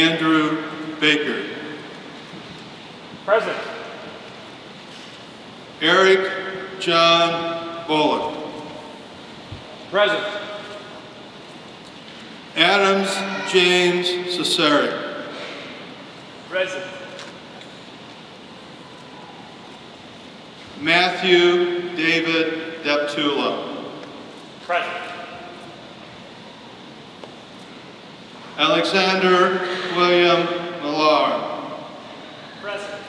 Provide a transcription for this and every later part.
Andrew Baker. Present. Eric John Bolek. Present. Adams James Cesarek. Present. Matthew David Deptula. Present. Alexander William Millar. Present.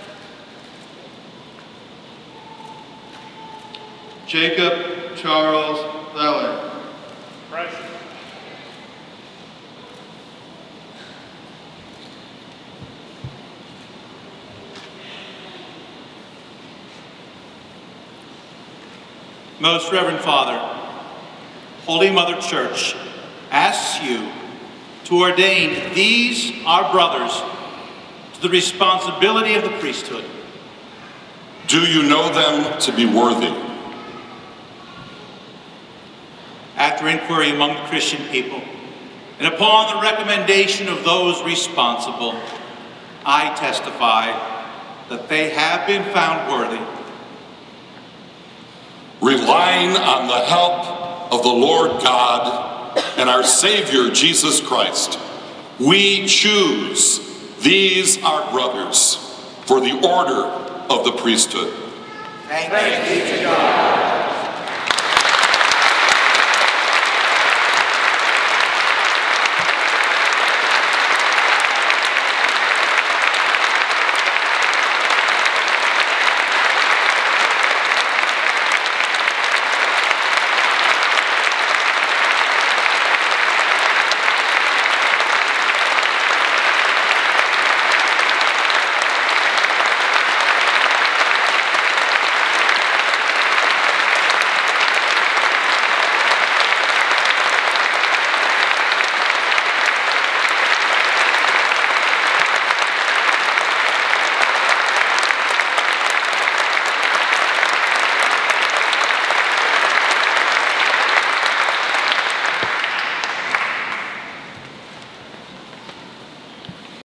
Jacob Charles Valle. Present. Most Reverend Father, Holy Mother Church asks you to ordain these, our brothers, to the responsibility of the priesthood. Do you know them to be worthy? After inquiry among the Christian people, and upon the recommendation of those responsible, I testify that they have been found worthy. Relying on the help of the Lord God and our Savior Jesus Christ, we choose these our brothers for the order of the priesthood. Thank, you.